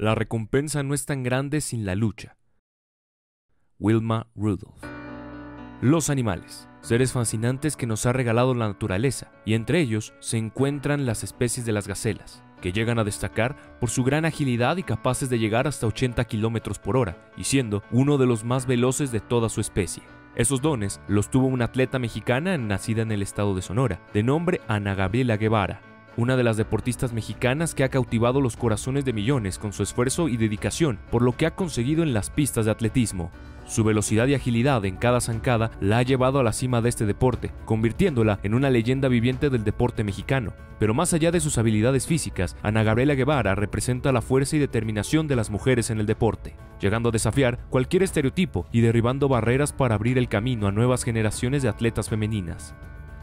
La recompensa no es tan grande sin la lucha. Wilma Rudolph. Los animales, seres fascinantes que nos ha regalado la naturaleza, y entre ellos se encuentran las especies de las gacelas, que llegan a destacar por su gran agilidad y capaces de llegar hasta 80 km por hora, y siendo uno de los más veloces de toda su especie. Esos dones los tuvo una atleta mexicana nacida en el estado de Sonora, de nombre Ana Gabriela Guevara, una de las deportistas mexicanas que ha cautivado los corazones de millones con su esfuerzo y dedicación por lo que ha conseguido en las pistas de atletismo. Su velocidad y agilidad en cada zancada la ha llevado a la cima de este deporte, convirtiéndola en una leyenda viviente del deporte mexicano. Pero más allá de sus habilidades físicas, Ana Gabriela Guevara representa la fuerza y determinación de las mujeres en el deporte, llegando a desafiar cualquier estereotipo y derribando barreras para abrir el camino a nuevas generaciones de atletas femeninas.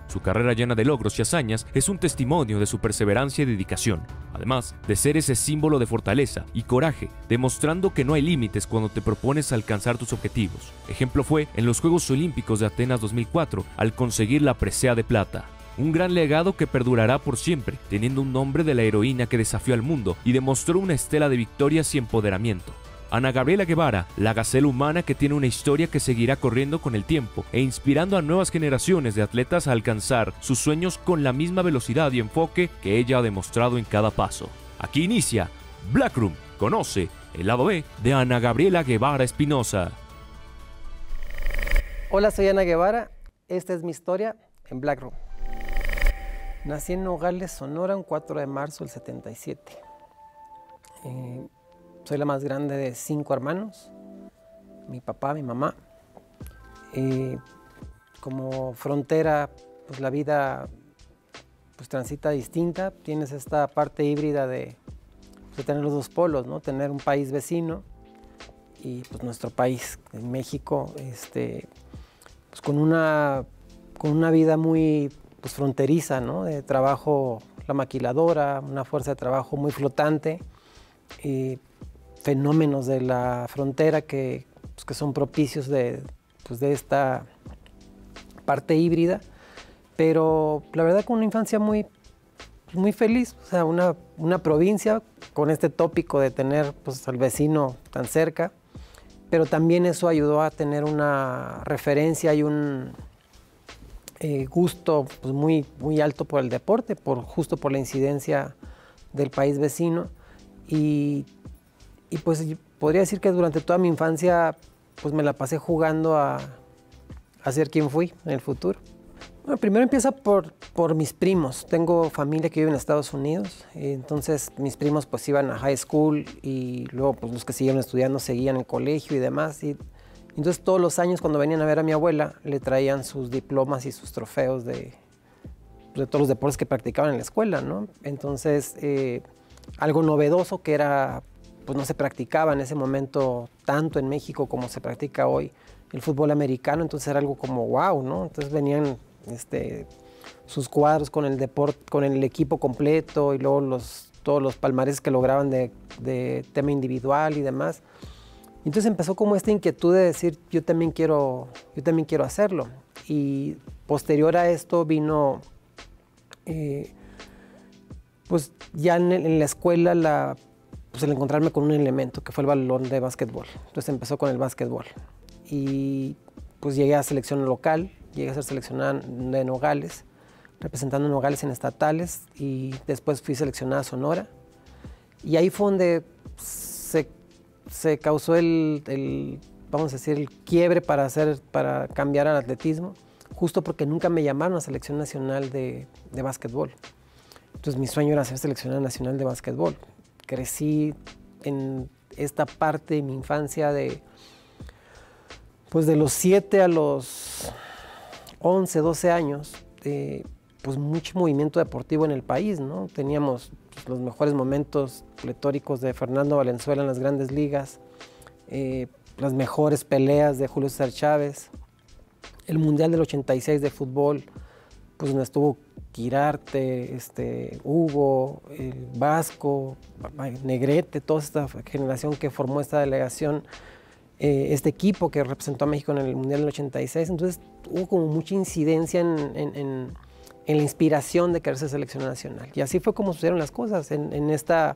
Su carrera llena de logros y hazañas es un testimonio de su perseverancia y dedicación, además de ser ese símbolo de fortaleza y coraje, demostrando que no hay límites cuando te propones alcanzar tus objetivos. Ejemplo fue en los Juegos Olímpicos de Atenas 2004 al conseguir la presea de plata. Un gran legado que perdurará por siempre, teniendo un nombre de la heroína que desafió al mundo y demostró una estela de victorias y empoderamiento. Ana Gabriela Guevara, la gacela humana que tiene una historia que seguirá corriendo con el tiempo e inspirando a nuevas generaciones de atletas a alcanzar sus sueños con la misma velocidad y enfoque que ella ha demostrado en cada paso. Aquí inicia Blackroom. Conoce el lado B de Ana Gabriela Guevara Espinosa. Hola, soy Ana Guevara. Esta es mi historia en Blackroom. Nací en Nogales, Sonora, un 4 de marzo del 77. Eh, soy la más grande de cinco hermanos, mi papá, mi mamá. como frontera, pues la vida pues transita distinta. Tienes esta parte híbrida de, tener los dos polos, ¿no? Tener un país vecino y pues nuestro país, México, este, pues con una, con una vida muy pues, fronteriza, ¿no? De trabajo, la maquiladora, una fuerza de trabajo muy flotante. Y fenómenos de la frontera que, pues, que son propicios de, pues, de esta parte híbrida, pero la verdad con una infancia muy, muy feliz, o sea, una, una provincia con este tópico de tener pues, al vecino tan cerca, pero también eso ayudó a tener una referencia y un eh, gusto pues, muy, muy alto por el deporte, por, justo por la incidencia del país vecino y y pues podría decir que durante toda mi infancia pues me la pasé jugando a, a ser quien fui en el futuro. Bueno, primero empieza por, por mis primos. Tengo familia que vive en Estados Unidos, entonces mis primos pues iban a high school y luego pues los que siguieron estudiando seguían el colegio y demás. Y, entonces todos los años cuando venían a ver a mi abuela le traían sus diplomas y sus trofeos de, de todos los deportes que practicaban en la escuela, ¿no? Entonces eh, algo novedoso que era pues no se practicaba en ese momento tanto en México como se practica hoy el fútbol americano, entonces era algo como wow, ¿no? Entonces venían este, sus cuadros con el deporte, con el equipo completo y luego los, todos los palmares que lograban de, de, tema individual y demás. Entonces empezó como esta inquietud de decir, yo también quiero, yo también quiero hacerlo. Y posterior a esto vino, eh, pues ya en, en la escuela la pues el encontrarme con un elemento que fue el balón de básquetbol. Entonces empezó con el básquetbol. Y pues llegué a selección local, llegué a ser seleccionada de Nogales, representando Nogales en estatales y después fui seleccionada a Sonora. Y ahí fue donde se, se causó el, el, vamos a decir, el quiebre para, hacer, para cambiar al atletismo, justo porque nunca me llamaron a selección nacional de, de básquetbol. Entonces mi sueño era ser seleccionada nacional de básquetbol crecí en esta parte de mi infancia de, pues de los 7 a los 11, 12 años, de, pues mucho movimiento deportivo en el país, ¿no? Teníamos los mejores momentos pletóricos de Fernando Valenzuela en las grandes ligas, eh, las mejores peleas de Julio César Chávez, el Mundial del 86 de fútbol, pues estuvo Quirarte, este, Hugo, el Vasco, Negrete, toda esta generación que formó esta delegación, eh, este equipo que representó a México en el Mundial del 86. Entonces hubo como mucha incidencia en, la inspiración de querer ser selección nacional. Y así fue como sucedieron las cosas en, esta,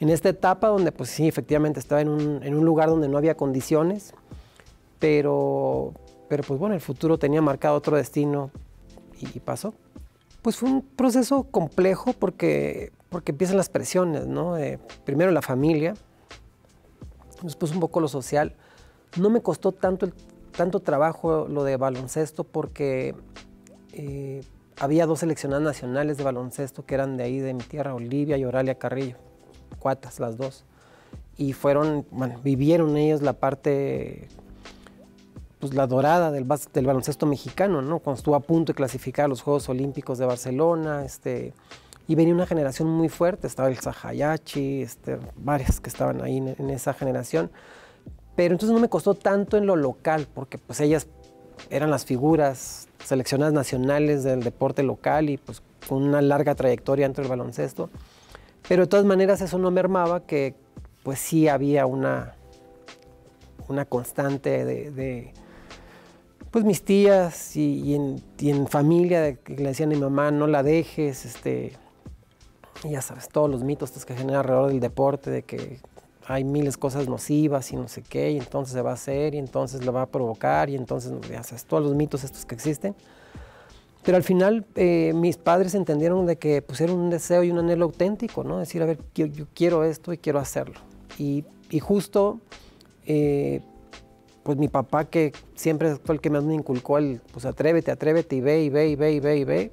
etapa donde pues sí, efectivamente estaba en un lugar donde no había condiciones, pero, pero pues bueno, el futuro tenía marcado otro destino y, pasó. Pues fue un proceso complejo porque, porque empiezan las presiones, ¿no? primero la familia, después un poco lo social. No me costó tanto, tanto trabajo lo de baloncesto porque eh, había dos seleccionadas nacionales de baloncesto que eran de ahí, de mi tierra, Olivia y Oralia Carrillo, cuatas las dos. Y fueron, vivieron ellos la parte, pues la dorada del, del baloncesto mexicano, ¿no? Cuando estuvo a punto de clasificar a los Juegos Olímpicos de Barcelona, este, y venía una generación muy fuerte, estaba el Sahayachi, este, varias que estaban ahí en, esa generación. Pero entonces no me costó tanto en lo local, porque pues ellas eran las figuras seleccionadas nacionales del deporte local y pues con una larga trayectoria dentro del baloncesto. Pero de todas maneras eso no mermaba que pues sí había una, una constante de, pues mis tías y, en, familia que le decían a mi mamá no la dejes, este, ya sabes, todos los mitos que generan alrededor del deporte, de que hay miles de cosas nocivas y no sé qué, y entonces se va a hacer, y entonces lo va a provocar, y entonces, ya sabes, todos los mitos estos que existen. Pero al final eh, mis padres entendieron de que era un deseo y un anhelo auténtico, ¿no? Decir, a ver, yo, quiero esto y quiero hacerlo. Y, y justo, eh, pues mi papá, que siempre fue el que más me inculcó el, pues atrévete, atrévete y ve, y ve, y ve, y ve, y ve,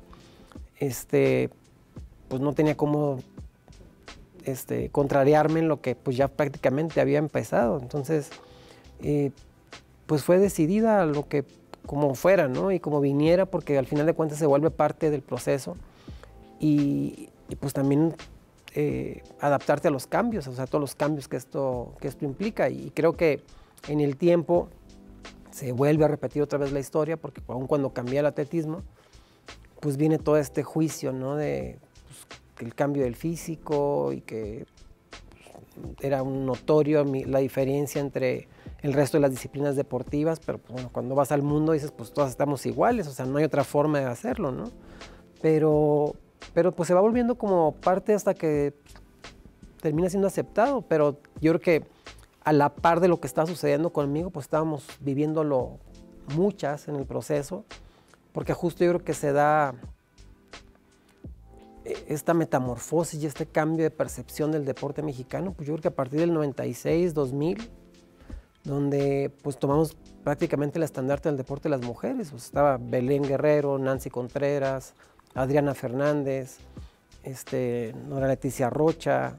este, pues no tenía cómo este, contrariarme en lo que pues ya prácticamente había empezado. Entonces, eh, pues fue decidida lo que como fuera, ¿no? Y como viniera, porque al final de cuentas se vuelve parte del proceso. Y, pues también eh, adaptarte a los cambios, o sea, todos los cambios que esto, que esto implica. Y creo que en el tiempo se vuelve a repetir otra vez la historia, porque aun cuando cambia el atletismo, pues viene todo este juicio, ¿no? De el cambio del físico y que pues, era un notorio la diferencia entre el resto de las disciplinas deportivas, pero pues, bueno, cuando vas al mundo dices, pues todas estamos iguales, o sea, no hay otra forma de hacerlo, ¿no? Pero, pero pues se va volviendo como parte hasta que termina siendo aceptado, pero yo creo que a la par de lo que estaba sucediendo conmigo, pues estábamos viviéndolo muchas en el proceso, porque justo yo creo que se da esta metamorfosis y este cambio de percepción del deporte mexicano, pues yo creo que a partir del 96, 2000, donde pues tomamos prácticamente el estandarte del deporte de las mujeres, pues estaba Belén Guerrero, Nancy Contreras, Adriana Fernández, este, Nora Leticia Rocha,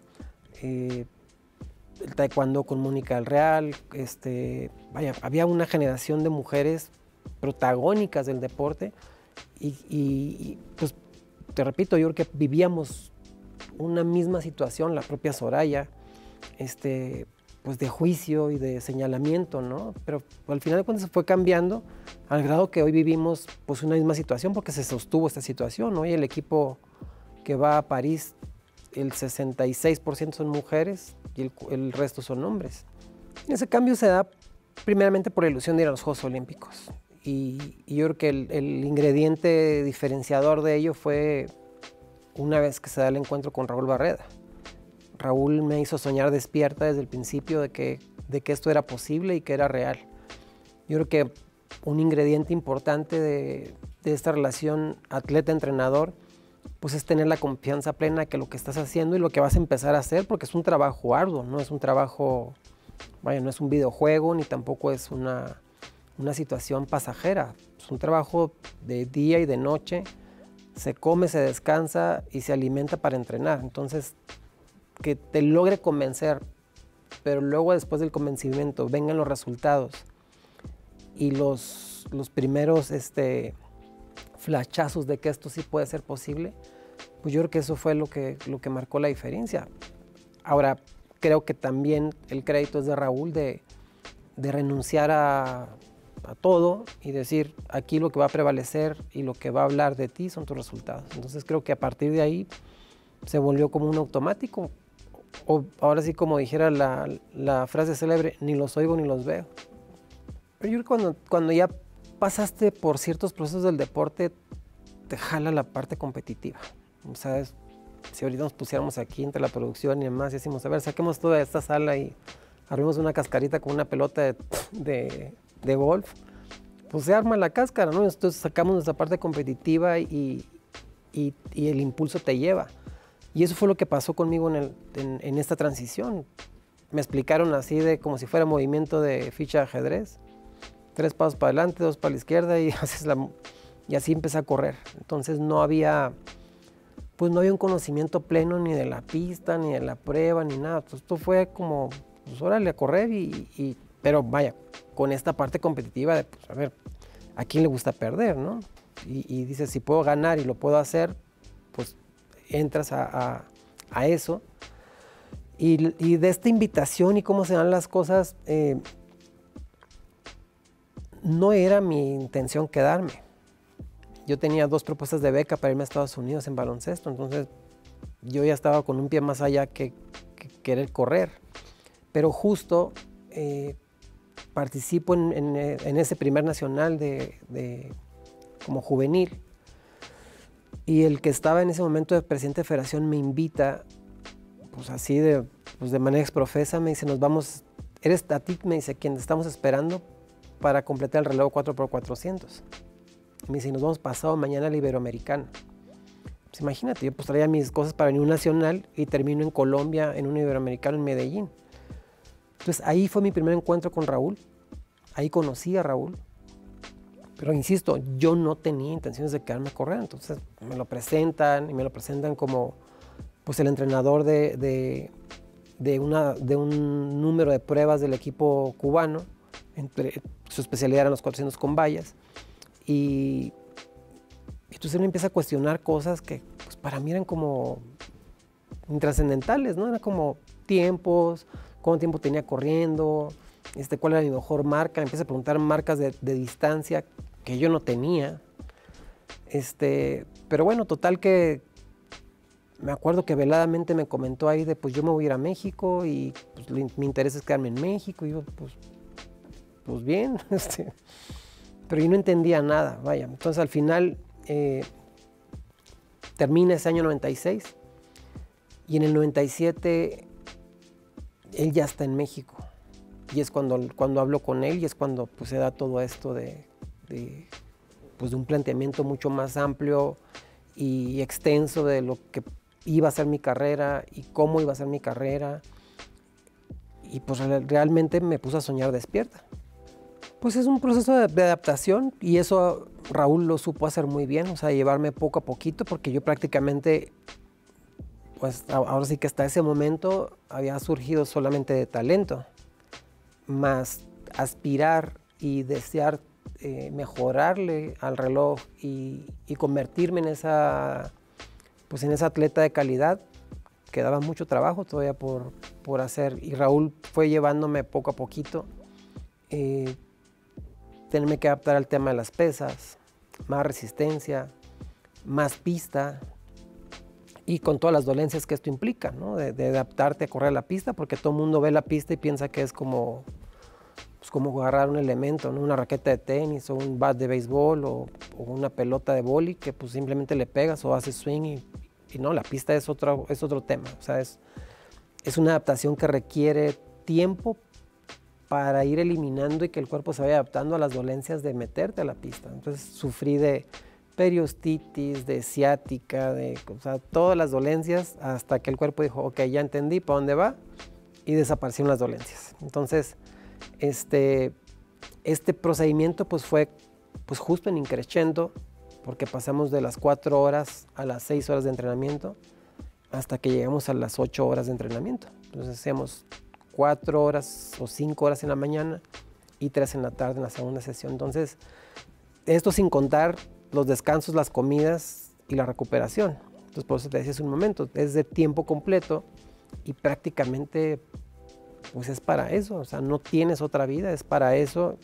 eh, el taekwondo con Mónica del Real, este, vaya, había una generación de mujeres protagónicas del deporte y, y pues te repito, yo creo que vivíamos una misma situación, la propia Soraya, este, pues de juicio y de señalamiento, ¿no? Pero al final de cuentas fue cambiando al grado que hoy vivimos pues una misma situación porque se sostuvo esta situación, ¿no? Y el equipo que va a París, el 66% son mujeres y el, resto son hombres. Ese cambio se da primeramente por la ilusión de ir a los Juegos Olímpicos. Y, yo creo que el, ingrediente diferenciador de ello fue una vez que se da el encuentro con Raúl Barreda. Raúl me hizo soñar despierta desde el principio de que, de que esto era posible y que era real. Yo creo que un ingrediente importante de, esta relación atleta-entrenador pues es tener la confianza plena que lo que estás haciendo y lo que vas a empezar a hacer, porque es un trabajo arduo, no es un trabajo, vaya, no es un videojuego ni tampoco es una, una situación pasajera. Es un trabajo de día y de noche. Se come, se descansa y se alimenta para entrenar. Entonces, que te logre convencer, pero luego después del convencimiento vengan los resultados y los, los primeros este, flachazos de que esto sí puede ser posible, pues yo creo que eso fue lo que, lo que marcó la diferencia. Ahora, creo que también el crédito es de Raúl de, de renunciar a a todo y decir, aquí lo que va a prevalecer y lo que va a hablar de ti son tus resultados. Entonces creo que a partir de ahí se volvió como un automático, o ahora sí como dijera la, la frase célebre, ni los oigo ni los veo. Pero yo creo que cuando, cuando ya pasaste por ciertos procesos del deporte, te jala la parte competitiva. O sea, si ahorita nos pusiéramos aquí entre la producción y demás, y decimos, a ver, saquemos toda esta sala y armemos una cascarita con una pelota de, de, de golf, pues se arma la cáscara, ¿no? Entonces sacamos nuestra parte competitiva y, y, y, el impulso te lleva. Y eso fue lo que pasó conmigo en, el, en, esta transición. Me explicaron así de como si fuera movimiento de ficha de ajedrez. Tres pasos para adelante, dos para la izquierda y, así empecé a correr. Entonces no había, pues no había un conocimiento pleno ni de la pista, ni de la prueba, ni nada. Entonces, esto fue como, pues órale a correr y pero vaya, con esta parte competitiva de, pues, a ver, ¿a quién le gusta perder, no? Y, y dices, si puedo ganar y lo puedo hacer, pues entras a, a, eso. Y, de esta invitación y cómo se dan las cosas, eh, no era mi intención quedarme. Yo tenía dos propuestas de beca para irme a Estados Unidos en baloncesto, entonces yo ya estaba con un pie más allá que, que querer correr. Pero justo eh, participo en, en, en, ese primer nacional de, de, como juvenil y el que estaba en ese momento de presidente de federación me invita, pues así de, pues de manera exprofesa, me dice, nos vamos, eres a ti, me dice, quien estamos esperando para completar el reloj 4x400. Me dice, nos vamos pasado mañana al Iberoamericano. Pues imagínate, yo pues traía mis cosas para venir un nacional y termino en Colombia en un Iberoamericano en Medellín. Entonces ahí fue mi primer encuentro con Raúl. Ahí conocí a Raúl. Pero insisto, yo no tenía intenciones de quedarme a correr. Entonces me lo presentan y me lo presentan como pues el entrenador de, de, una, de un número de pruebas del equipo cubano. Su especialidad eran los 400 con vallas. Y entonces uno empieza a cuestionar cosas que pues, para mí eran como intrascendentales, ¿no? Eran como tiempos, cuánto tiempo tenía corriendo, este, cuál era mi mejor marca. Empieza a preguntar marcas de, distancia que yo no tenía. Este, pero bueno, total que me acuerdo que veladamente me comentó ahí de pues yo me voy a ir a México y pues, mi interés es quedarme en México. Y yo, pues, pues bien, este, pero yo no entendía nada, vaya. Entonces al final eh, termina ese año 96 y en el 97 él ya está en México. Y es cuando, cuando hablo con él y es cuando pues, se da todo esto de, de, pues, de un planteamiento mucho más amplio y extenso de lo que iba a ser mi carrera y cómo iba a ser mi carrera. Y pues realmente me puse a soñar despierta. Pues es un proceso de, de, adaptación y eso Raúl lo supo hacer muy bien, o sea, llevarme poco a poquito porque yo prácticamente pues ahora sí que hasta ese momento había surgido solamente de talento, más aspirar y desear eh, mejorarle al reloj y, y, convertirme en esa, pues en esa atleta de calidad, quedaba mucho trabajo todavía por, por hacer y Raúl fue llevándome poco a poquito, eh, tenerme que adaptar al tema de las pesas, más resistencia, más pista, y con todas las dolencias que esto implica, ¿no? de, de, adaptarte a correr la pista, porque todo el mundo ve la pista y piensa que es como, pues como agarrar un elemento, ¿no? una raqueta de tenis o un bat de béisbol o, o, una pelota de boli que pues simplemente le pegas o haces swing y, y, no, la pista es otro, es otro tema, o sea, es, es una adaptación que requiere tiempo para ir eliminando y que el cuerpo se vaya adaptando a las dolencias de meterte a la pista. Entonces sufrí de periostitis, de ciática, de o sea, todas las dolencias, hasta que el cuerpo dijo, ok, ya entendí para dónde va, y desaparecieron las dolencias. Entonces, este, este procedimiento pues fue pues justo en increciendo, porque pasamos de las cuatro horas a las seis horas de entrenamiento, hasta que llegamos a las ocho horas de entrenamiento. Entonces hacíamos cuatro horas o cinco horas en la mañana y tres en la tarde en la segunda sesión. Entonces, esto sin contar los descansos, las comidas y la recuperación. Entonces, por eso te decía hace un momento, es de tiempo completo y prácticamente pues es para eso, o sea, no tienes otra vida, es para eso.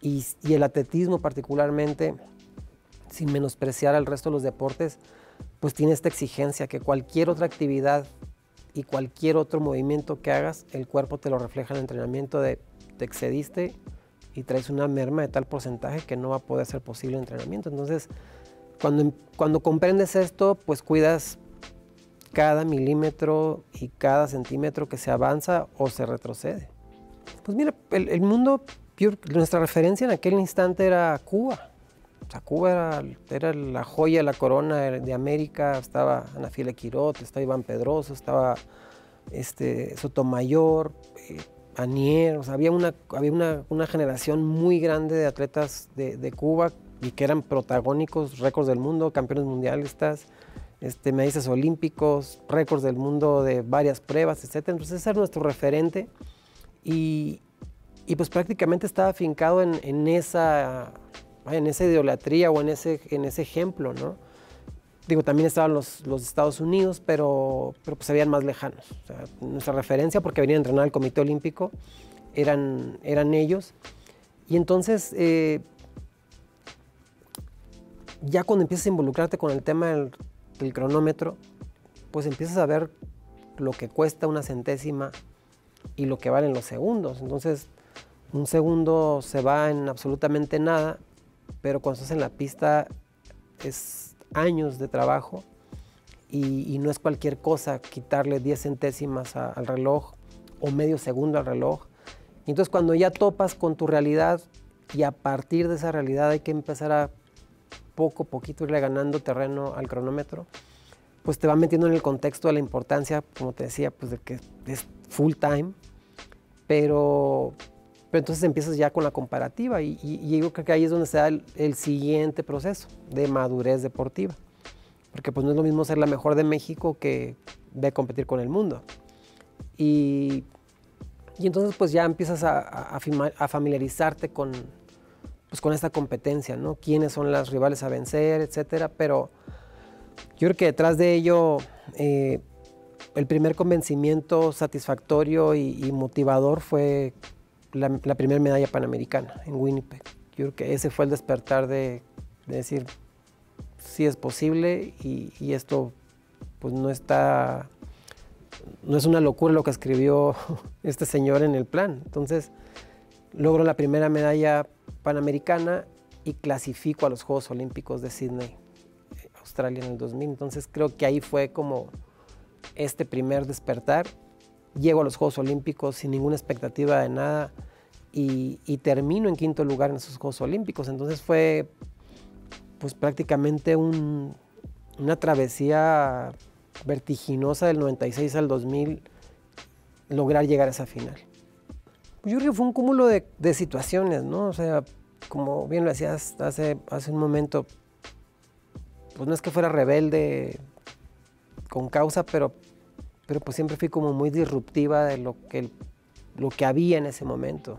Y, el atletismo particularmente, sin menospreciar al resto de los deportes, pues tiene esta exigencia que cualquier otra actividad y cualquier otro movimiento que hagas, el cuerpo te lo refleja en el entrenamiento de te excediste y traes una merma de tal porcentaje que no va a poder ser posible el entrenamiento. Entonces, cuando, cuando comprendes esto, pues cuidas cada milímetro y cada centímetro que se avanza o se retrocede. Pues mira, el, mundo, nuestra referencia en aquel instante era Cuba. O sea, Cuba era, era la joya, la corona de América. Estaba Ana Fila Quirot, estaba Iván Pedroso, estaba este, Sotomayor, eh, Anier. O sea, había, una, había una, una, generación muy grande de atletas de, de Cuba y que eran protagónicos, récords del mundo, campeones mundialistas, este, medallistas olímpicos, récords del mundo de varias pruebas, etc. Entonces ese era nuestro referente y, y pues prácticamente estaba afincado en, en, esa, en esa idolatría o en ese, en ese ejemplo, ¿no? Digo, también estaban los, los Estados Unidos, pero, pero pues se veían más lejanos. O sea, nuestra referencia, porque venían a entrenar al Comité Olímpico, eran, eran ellos. Y entonces, eh, ya cuando empiezas a involucrarte con el tema del, cronómetro, pues empiezas a ver lo que cuesta una centésima y lo que valen los segundos. Entonces, un segundo se va en absolutamente nada, pero cuando estás en la pista es años de trabajo y, no es cualquier cosa quitarle 10 centésimas al reloj o medio segundo al reloj. Y entonces cuando ya topas con tu realidad y a partir de esa realidad hay que empezar a poco a poquito irle ganando terreno al cronómetro, pues te va metiendo en el contexto de la importancia, como te decía, pues de que es full time, pero, pero entonces empiezas ya con la comparativa y, yo creo que ahí es donde se da el, siguiente proceso de madurez deportiva, porque pues no es lo mismo ser la mejor de México que de competir con el mundo. Y, y entonces pues ya empiezas a familiarizarte con, pues, con esta competencia, ¿no? Quiénes son las rivales a vencer, etcétera. Pero yo creo que detrás de ello, eh, el primer convencimiento satisfactorio y, motivador fue la, primera medalla panamericana en Winnipeg. Yo creo que ese fue el despertar de, decir, sí es posible y, y, esto pues no está, no es una locura lo que escribió este señor en el plan. Entonces, logro la primera medalla Panamericana y clasifico a los Juegos Olímpicos de Sydney, Australia en el 2000. Entonces creo que ahí fue como este primer despertar. Llego a los Juegos Olímpicos sin ninguna expectativa de nada y, termino en quinto lugar en esos Juegos Olímpicos. Entonces fue pues prácticamente una travesía vertiginosa del 96 al 2000 lograr llegar a esa final. Yo creo que fue un cúmulo de, situaciones, ¿no? O sea, como bien lo decías hace, hace un momento, pues no es que fuera rebelde con causa, pero, pero pues siempre fui como muy disruptiva de lo que, lo que había en ese momento.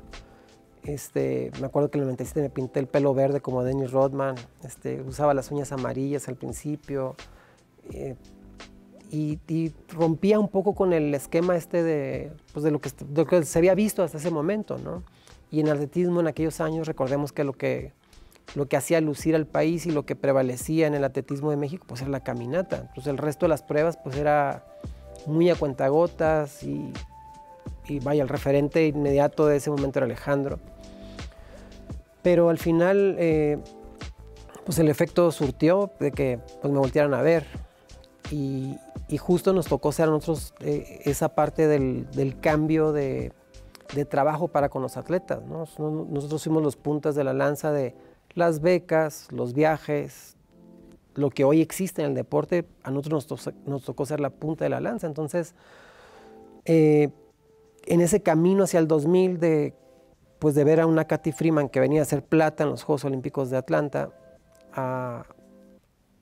Este, me acuerdo que en el 97 me pinté el pelo verde como Dennis Rodman, este, usaba las uñas amarillas al principio. Eh, y, rompía un poco con el esquema este de, pues de, lo que, de, lo que, se había visto hasta ese momento, ¿no? Y en atletismo en aquellos años recordemos que lo que, lo que hacía lucir al país y lo que prevalecía en el atletismo de México pues era la caminata. Entonces el resto de las pruebas pues era muy a cuentagotas y, y vaya, el referente inmediato de ese momento era Alejandro. Pero al final eh, pues el efecto surtió de que pues me voltearan a ver y, justo nos tocó ser a nosotros eh, esa parte del, cambio de, trabajo para con los atletas. ¿no? Nosotros fuimos los puntas de la lanza de las becas, los viajes, lo que hoy existe en el deporte, a nosotros nos, nos tocó ser la punta de la lanza. Entonces, eh, en ese camino hacia el 2000 de, pues de ver a una Katy Freeman que venía a hacer plata en los Juegos Olímpicos de Atlanta, a,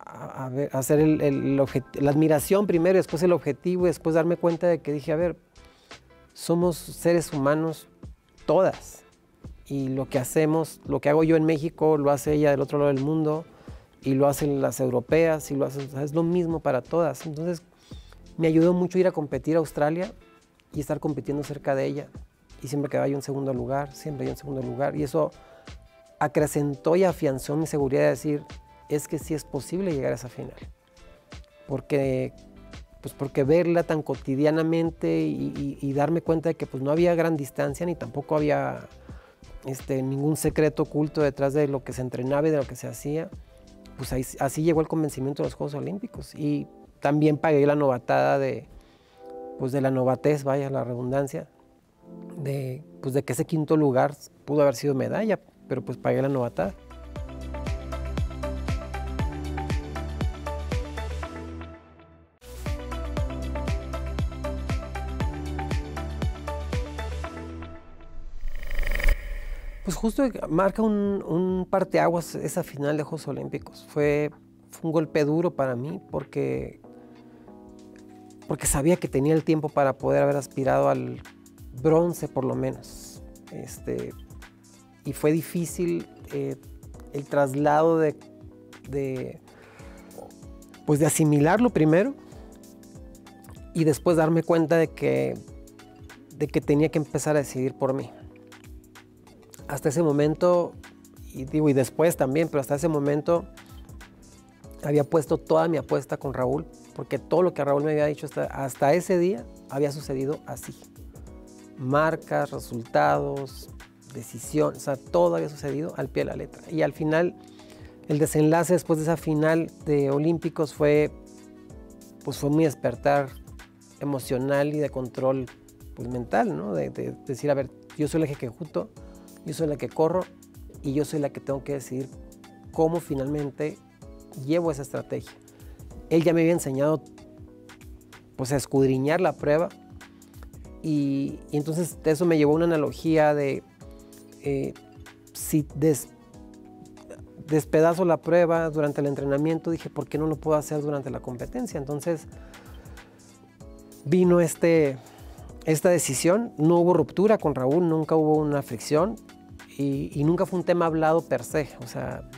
a, hacer el, la admiración primero, después el objetivo, y después darme cuenta de que dije, a ver, somos seres humanos todas. Y lo que hacemos, lo que hago yo en México, lo hace ella del otro lado del mundo, y lo hacen las europeas, y lo hacen, es lo mismo para todas. Entonces, me ayudó mucho ir a competir a Australia y estar compitiendo cerca de ella. Y siempre quedaba yo en segundo lugar, siempre yo en segundo lugar. Y eso acrecentó y afianzó mi seguridad de decir, es que sí es posible llegar a esa final. Porque, pues porque verla tan cotidianamente y, darme cuenta de que pues no había gran distancia ni tampoco había este, ningún secreto oculto detrás de lo que se entrenaba y de lo que se hacía, pues así llegó el convencimiento de los Juegos Olímpicos. Y, también pagué la novatada de, pues de la novatez, vaya la redundancia, de, pues de que ese quinto lugar pudo haber sido medalla, pero pues pagué la novatada. Justo marca un, parteaguas esa final de Juegos Olímpicos. Fue, fue un golpe duro para mí porque, porque sabía que tenía el tiempo para poder haber aspirado al bronce por lo menos. Este, y fue difícil eh, el traslado de, de, pues de asimilarlo primero y después darme cuenta de que, de que tenía que empezar a decidir por mí hasta ese momento, y digo, y después también, pero hasta ese momento había puesto toda mi apuesta con Raúl, porque todo lo que Raúl me había dicho hasta, ese día había sucedido así. Marcas, resultados, decisión, o sea, todo había sucedido al pie de la letra. Y al final, el desenlace después de esa final de Olímpicos fue, pues fue mi despertar emocional y de control pues, mental, ¿no? De, de decir, a ver, yo soy el ejecuto, yo soy la que corro y yo soy la que tengo que decidir cómo finalmente llevo esa estrategia. Él ya me había enseñado pues a escudriñar la prueba y, entonces eso me llevó a una analogía de eh, si despedazo la prueba durante el entrenamiento, dije, ¿por qué no lo puedo hacer durante la competencia? Entonces vino este, esta decisión, no hubo ruptura con Raúl, nunca hubo una fricción, y, nunca fue un tema hablado per se, o sea,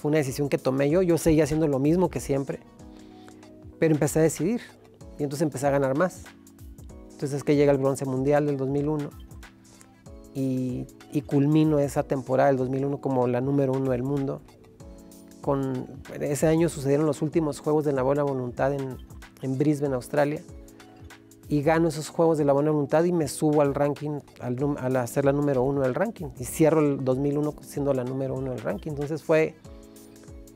fue una decisión que tomé yo, yo seguía haciendo lo mismo que siempre, pero empecé a decidir y entonces empecé a ganar más. Entonces es que llega el bronce mundial del 2001 y, y culmino esa temporada del 2001 como la número uno del mundo. Con, ese año sucedieron los últimos Juegos de la Buena Voluntad en, en Brisbane, Australia y gano esos juegos de la buena voluntad y me subo al ranking, al, al hacer la número uno del ranking. Y cierro el 2001 siendo la número uno del ranking. Entonces fue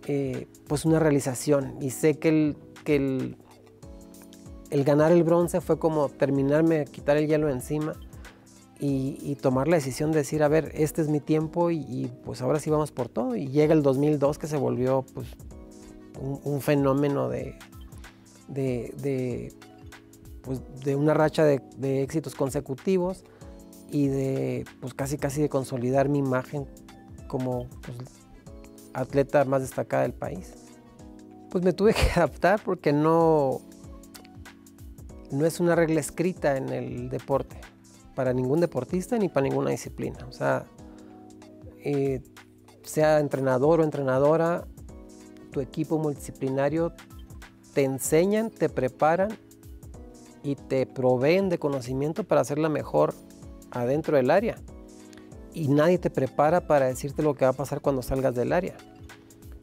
eh, pues una realización. Y sé que el, que el, el, ganar el bronce fue como terminarme, quitar el hielo encima y, tomar la decisión de decir, a ver, este es mi tiempo y, pues ahora sí vamos por todo. Y llega el 2002 que se volvió pues un, fenómeno de, de pues, de una racha de, éxitos consecutivos y de pues casi casi de consolidar mi imagen como pues, atleta más destacada del país. Pues me tuve que adaptar porque no, no es una regla escrita en el deporte para ningún deportista ni para ninguna disciplina. O sea, eh, sea entrenador o entrenadora, tu equipo multidisciplinario te enseñan, te preparan y te proveen de conocimiento para hacerla mejor adentro del área. Y nadie te prepara para decirte lo que va a pasar cuando salgas del área.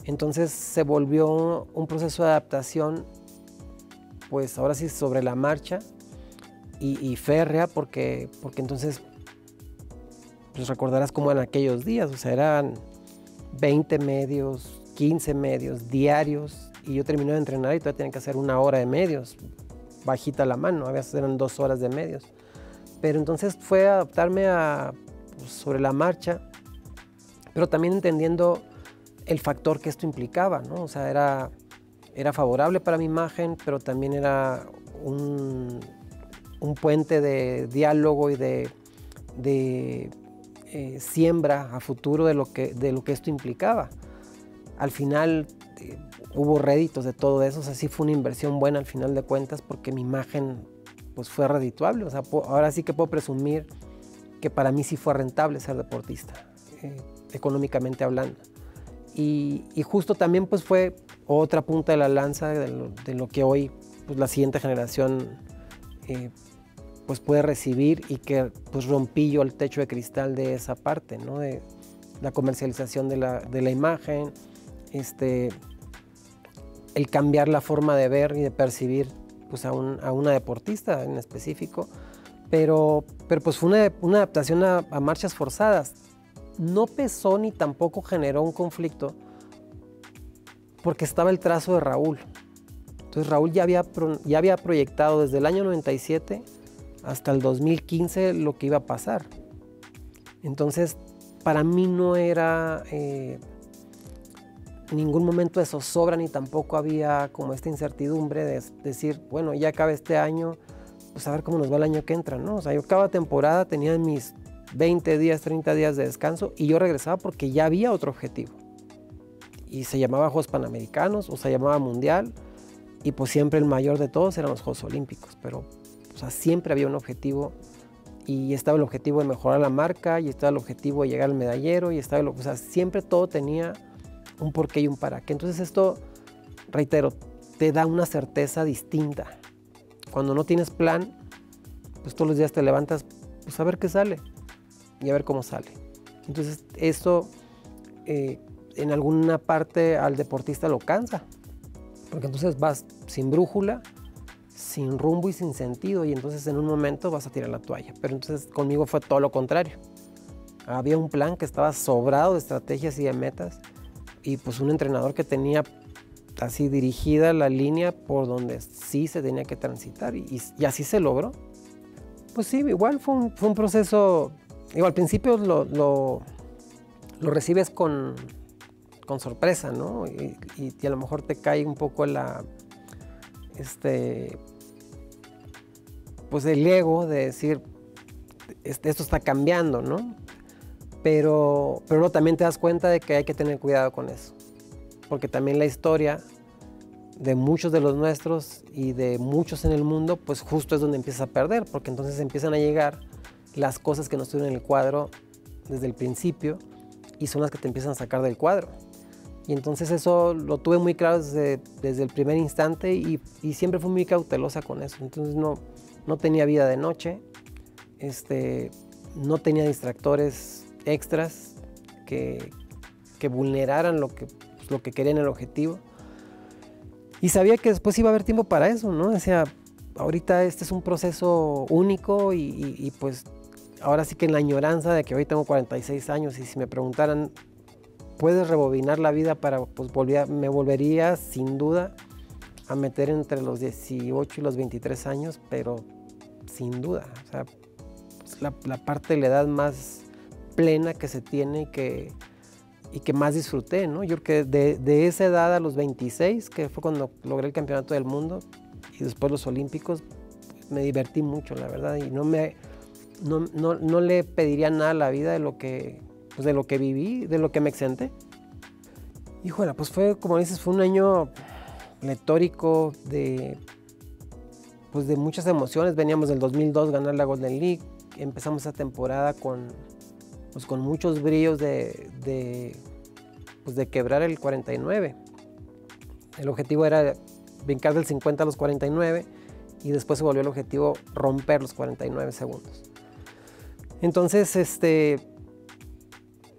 Entonces se volvió un proceso de adaptación, pues ahora sí sobre la marcha y, férrea, porque, porque entonces pues recordarás como en aquellos días, o sea, eran 20 medios, 15 medios diarios, y yo terminé de entrenar y todavía tenía que hacer una hora de medios, bajita la mano, a veces eran dos horas de medios. Pero entonces fue adaptarme a pues, sobre la marcha, pero también entendiendo el factor que esto implicaba, ¿no? O sea, era, era favorable para mi imagen, pero también era un, un puente de diálogo y de, de eh, siembra a futuro de lo, que, de lo que esto implicaba. Al final hubo réditos de todo eso, o sea, sí fue una inversión buena al final de cuentas porque mi imagen pues fue redituable, o sea, ahora sí que puedo presumir que para mí sí fue rentable ser deportista, eh, económicamente hablando. Y, justo también pues fue otra punta de la lanza de lo, que hoy pues, la siguiente generación eh, pues puede recibir y que pues rompí yo el techo de cristal de esa parte, ¿no? De la comercialización de la, de la imagen, este, el cambiar la forma de ver y de percibir pues, a, una deportista en específico, pero, pero pues fue una, adaptación a, marchas forzadas. No pesó ni tampoco generó un conflicto porque estaba el trazo de Raúl. Entonces Raúl ya había, ya había proyectado desde el año 97 hasta el 2015 lo que iba a pasar. Entonces, para mí no era eh, ningún momento de zozobra ni tampoco había como esta incertidumbre de decir, bueno, ya acaba este año, pues a ver cómo nos va el año que entra, ¿no? O sea, yo cada temporada tenía mis 20 días, 30 días de descanso y yo regresaba porque ya había otro objetivo. Y se llamaba Juegos Panamericanos o se llamaba Mundial y pues siempre el mayor de todos eran los Juegos Olímpicos, pero o sea, siempre había un objetivo y estaba el objetivo de mejorar la marca y estaba el objetivo de llegar al medallero y estaba el, o sea, siempre todo tenía un porqué y un para qué. Entonces esto, reitero, te da una certeza distinta. Cuando no tienes plan, pues todos los días te levantas, pues a ver qué sale y a ver cómo sale. Entonces esto eh, en alguna parte al deportista lo cansa, porque entonces vas sin brújula, sin rumbo y sin sentido y entonces en un momento vas a tirar la toalla. Pero entonces conmigo fue todo lo contrario. Había un plan que estaba sobrado de estrategias y de metas y pues un entrenador que tenía así dirigida la línea por donde sí se tenía que transitar y, así se logró. Pues sí, igual fue un, proceso, igual al principio lo, lo, recibes con, con, sorpresa, ¿no? Y, y, a lo mejor te cae un poco la, este, pues el ego de decir, este, esto está cambiando, ¿no? Pero, pero también te das cuenta de que hay que tener cuidado con eso. Porque también la historia de muchos de los nuestros y de muchos en el mundo, pues justo es donde empiezas a perder, porque entonces empiezan a llegar las cosas que no estuvieron en el cuadro desde el principio y son las que te empiezan a sacar del cuadro. Y entonces eso lo tuve muy claro desde, desde el primer instante y, y, siempre fui muy cautelosa con eso. Entonces no, no tenía vida de noche, este, no tenía distractores extras que, vulneraran lo que, pues, lo que querían el objetivo. Y sabía que después iba a haber tiempo para eso, ¿no? O sea, ahorita este es un proceso único y, pues ahora sí que en la añoranza de que hoy tengo 46 años y si me preguntaran, ¿puedes rebobinar la vida para, pues me volvería sin duda a meter entre los 18 y los 23 años, pero sin duda, o sea, la, la parte de la edad más plena que se tiene y que, y que más disfruté, ¿no? Yo creo que de, esa edad a los 26, que fue cuando logré el campeonato del mundo y después los olímpicos, me divertí mucho, la verdad, y no me... No, no, le pediría nada a la vida de lo que, pues de lo que viví, de lo que me exenté. Híjole, pues fue, como dices, fue un año letórico de, pues de muchas emociones. Veníamos del 2002 ganar la Golden League. Empezamos esa temporada con, pues con muchos brillos de, de, pues de quebrar el 49. El objetivo era brincar del 50 a los 49 y después se volvió el objetivo romper los 49 segundos. Entonces, este,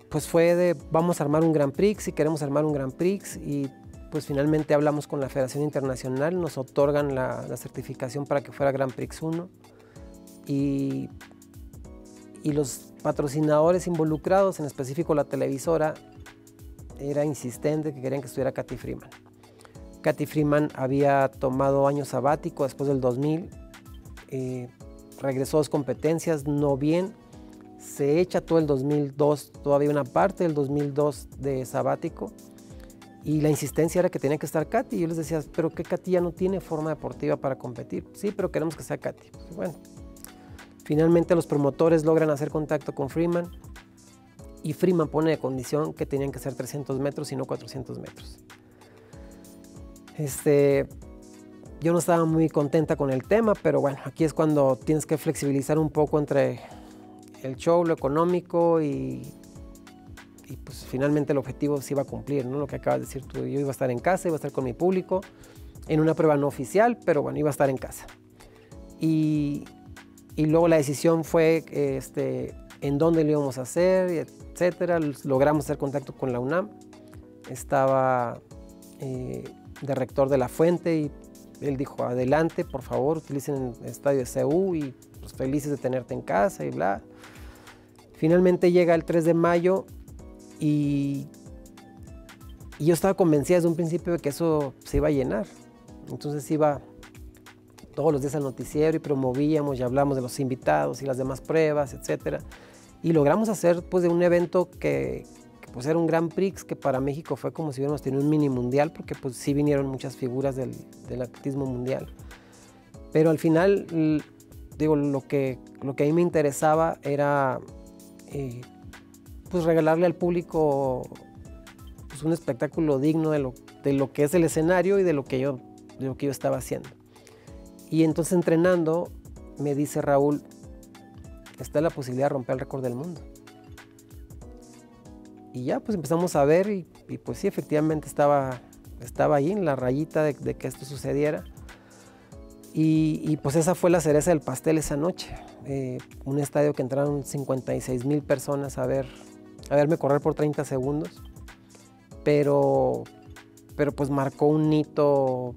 pues fue de vamos a armar un Grand Prix si queremos armar un Grand Prix y pues finalmente hablamos con la Federación Internacional, nos otorgan la, la certificación para que fuera Grand Prix 1 y, y los patrocinadores involucrados, en específico la televisora, era insistente que querían que estuviera Katy Freeman. Katy Freeman había tomado año sabático después del 2000, eh, regresó a dos competencias, no bien, se echa todo el 2002, todavía una parte del 2002 de sabático, y la insistencia era que tenía que estar Katy. Yo les decía, pero que Katy ya no tiene forma deportiva para competir. Sí, pero queremos que sea Katy. Pues bueno, Finalmente los promotores logran hacer contacto con Freeman y Freeman pone de condición que tenían que ser 300 metros y no 400 metros. Este, yo no estaba muy contenta con el tema, pero bueno, aquí es cuando tienes que flexibilizar un poco entre el show, lo económico y, y pues finalmente el objetivo se iba a cumplir, ¿no? Lo que acabas de decir tú, yo iba a estar en casa, iba a estar con mi público, en una prueba no oficial, pero bueno, iba a estar en casa. Y y luego la decisión fue este, en dónde lo íbamos a hacer, etcétera. Logramos hacer contacto con la UNAM. Estaba eh, de rector de la fuente y él dijo, adelante, por favor, utilicen el estadio de CEU y pues, felices de tenerte en casa y bla. Finalmente llega el 3 de mayo y, y yo estaba convencida desde un principio de que eso se iba a llenar. Entonces iba todos los días al noticiero y promovíamos y hablamos de los invitados y las demás pruebas, etcétera. Y logramos hacer pues de un evento que, pues era un Grand Prix que para México fue como si hubiéramos tenido un mini mundial porque pues sí vinieron muchas figuras del, del atletismo mundial. Pero al final, digo, lo que, lo que a mí me interesaba era eh, pues regalarle al público pues, un espectáculo digno de lo, de lo que es el escenario y de lo que yo, de lo que yo estaba haciendo. Y entonces entrenando, me dice Raúl, está la posibilidad de romper el récord del mundo. Y ya pues empezamos a ver y, pues sí, efectivamente estaba, estaba ahí en la rayita de, que esto sucediera. Y, pues esa fue la cereza del pastel esa noche. Eh, un estadio que entraron 56 mil personas a, ver, a verme correr por 30 segundos. Pero, pero pues marcó un hito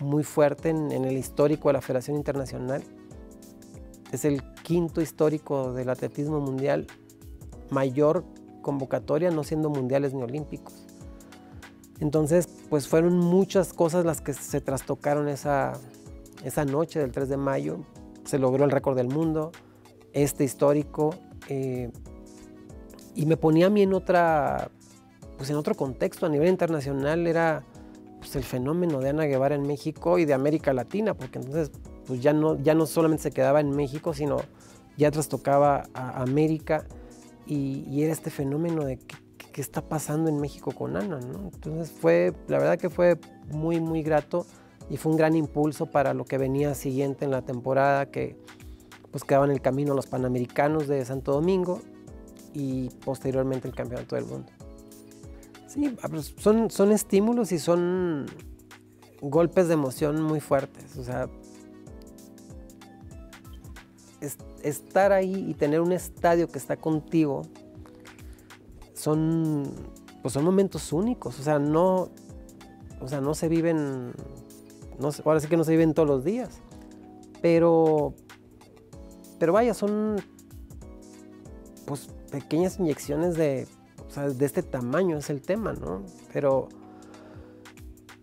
muy fuerte en, el histórico de la Federación Internacional. Es el quinto histórico del atletismo mundial mayor convocatoria, no siendo mundiales ni olímpicos. Entonces, pues fueron muchas cosas las que se trastocaron esa, esa noche del 3 de mayo. Se logró el récord del mundo, este histórico, eh, y me ponía a mí en otra, pues en otro contexto a nivel internacional era pues el fenómeno de Ana Guevara en México y de América Latina, porque entonces pues ya no, ya no solamente se quedaba en México, sino ya trastocaba a América y, era este fenómeno de qué, está pasando en México con Ana. Entonces fue, la verdad que fue muy, muy grato y fue un gran impulso para lo que venía siguiente en la temporada, que pues en el camino los Panamericanos de Santo Domingo y posteriormente el Campeonato del Mundo. Pues, son, son estímulos y son golpes de emoción muy fuertes, o sea, estar ahí y tener un estadio que está contigo son, pues son momentos únicos. O sea, no, o sea, no se viven, ahora sí que no se viven todos los días. Pero, pero vaya, son pues pequeñas inyecciones de, o sea, de este tamaño es el tema, ¿no? Pero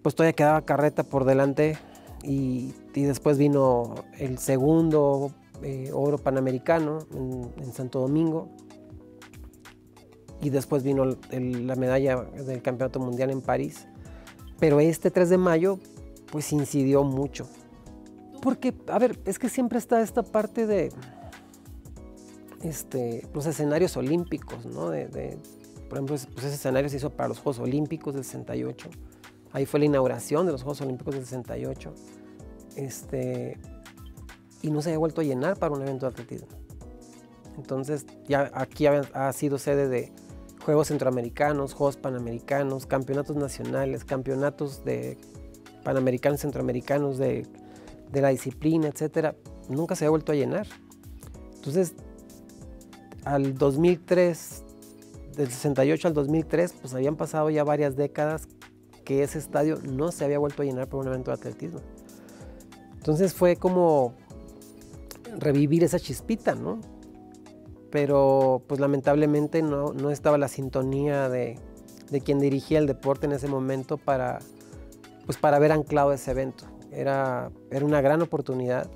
pues todavía quedaba carreta por delante y, y después vino el segundo eh, oro panamericano en, Santo Domingo. Y después vino la medalla del Campeonato Mundial en París. Pero este 3 de mayo, pues incidió mucho. Porque, a ver, es que siempre está esta parte de este, los escenarios olímpicos, ¿no? De, por ejemplo, pues ese escenario se hizo para los Juegos Olímpicos del 68. Ahí fue la inauguración de los Juegos Olímpicos del 68. Este, y no se había vuelto a llenar para un evento de atletismo. Entonces ya aquí ha, sido sede de Juegos Centroamericanos, Juegos Panamericanos, campeonatos nacionales, campeonatos de Panamericanos, Centroamericanos de, de la disciplina, etc. Nunca se había vuelto a llenar. Entonces, al 2003, del 68 al 2003, pues habían pasado ya varias décadas que ese estadio no se había vuelto a llenar por un evento de atletismo. Entonces fue como revivir esa chispita, ¿no? Pero pues lamentablemente no, no estaba la sintonía de, de, quien dirigía el deporte en ese momento para, pues para haber anclado ese evento. Era, era una gran oportunidad.